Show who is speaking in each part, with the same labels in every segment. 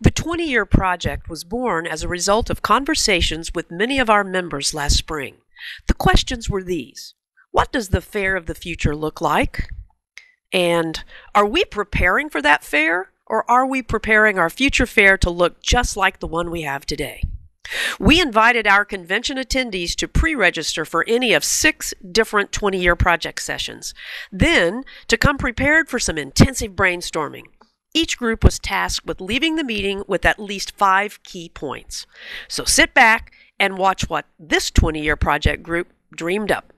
Speaker 1: The 20 year project was born as a result of conversations with many of our members last spring. The questions were these What does the fair of the future look like? And are we preparing for that fair? Or are we preparing our future fair to look just like the one we have today? We invited our convention attendees to pre register for any of six different 20 year project sessions, then to come prepared for some intensive brainstorming. Each group was tasked with leaving the meeting with at least five key points. So sit back and watch what this 20 year project group dreamed up.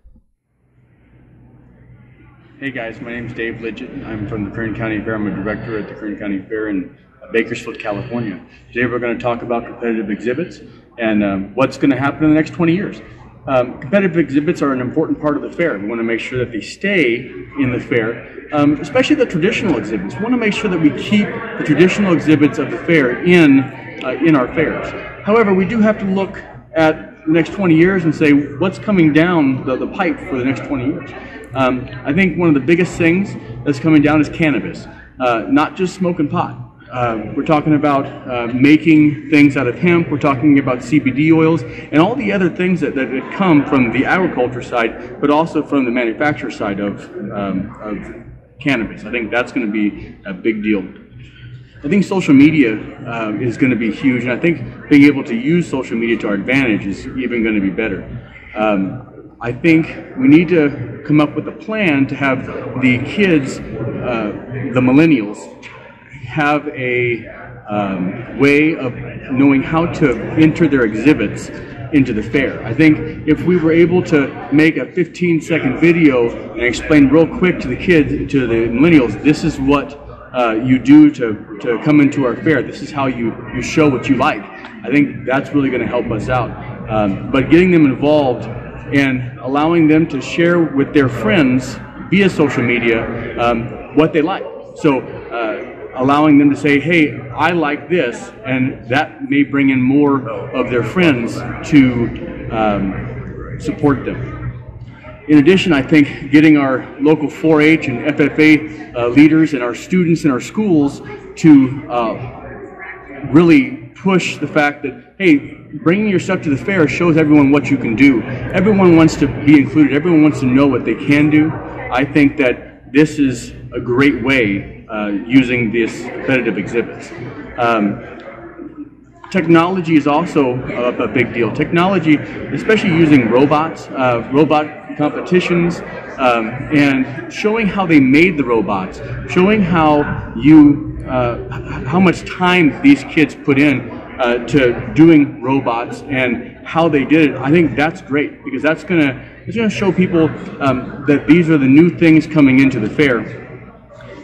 Speaker 2: Hey guys, my name is Dave Lidgett. And I'm from the Kern County Fair. I'm a director at the Kern County Fair in Bakersfield, California. Today we're going to talk about competitive exhibits and um, what's going to happen in the next 20 years. Um, competitive exhibits are an important part of the fair. We want to make sure that they stay in the fair, um, especially the traditional exhibits. We want to make sure that we keep the traditional exhibits of the fair in, uh, in our fairs. However, we do have to look at the next 20 years and say what's coming down the, the pipe for the next 20 years. Um, I think one of the biggest things that's coming down is cannabis, uh, not just smoking pot. Uh, we're talking about uh, making things out of hemp. We're talking about CBD oils and all the other things that, that come from the agriculture side, but also from the manufacturer side of, um, of cannabis. I think that's going to be a big deal. I think social media uh, is going to be huge, and I think being able to use social media to our advantage is even going to be better. Um, I think we need to come up with a plan to have the kids, uh, the millennials, have a um, way of knowing how to enter their exhibits into the fair. I think if we were able to make a 15 second video and explain real quick to the kids, to the millennials, this is what uh, you do to, to come into our fair. This is how you, you show what you like. I think that's really going to help us out. Um, but getting them involved and allowing them to share with their friends via social media um, what they like. So uh, allowing them to say, hey, I like this, and that may bring in more of their friends to um, support them. In addition, I think getting our local 4 H and FFA uh, leaders and our students in our schools to uh, really push the fact that, hey, bringing your stuff to the fair shows everyone what you can do. Everyone wants to be included, everyone wants to know what they can do. I think that this is a great way uh, using these competitive exhibits. Um, technology is also a, a, big deal. Technology, especially using robots, uh, robot competitions, um, and showing how they made the robots, showing how you, uh, how much time these kids put in uh, to doing robots and how they did it. I think that's great because that's gonna it's gonna show people um, that these are the new things coming into the fair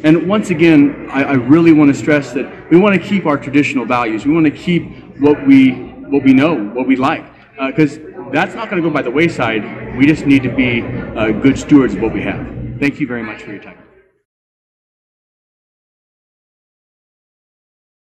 Speaker 2: and once again, I, I really want to stress that we want to keep our traditional values. We want to keep what we what we know, what we like, because uh, that's not going to go by the wayside. We just need to be uh, good stewards of what we have. Thank you very much for your time.